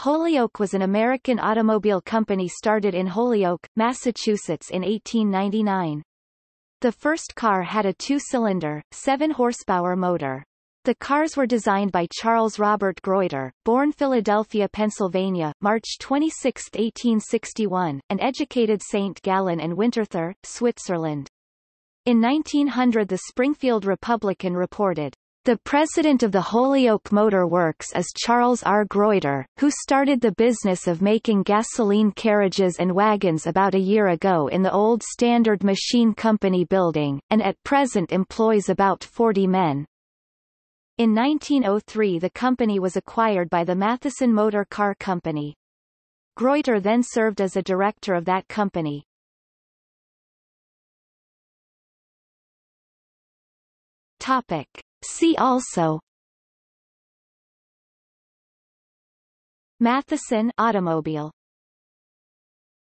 Holyoke was an American automobile company started in Holyoke, Massachusetts in 1899. The first car had a two-cylinder, 7-horsepower motor. The cars were designed by Charles Robert Greuter, born Philadelphia, Pennsylvania, March 26, 1861, and educated St. Gallen and Winterthur, Switzerland. In 1900 the Springfield Republican reported, the president of the Holyoke Motor Works is Charles R. Greuter, who started the business of making gasoline carriages and wagons about a year ago in the old Standard Machine Company building, and at present employs about 40 men. In 1903 the company was acquired by the Matheson Motor Car Company. Greuter then served as a director of that company. Topic. See also. Matheson automobile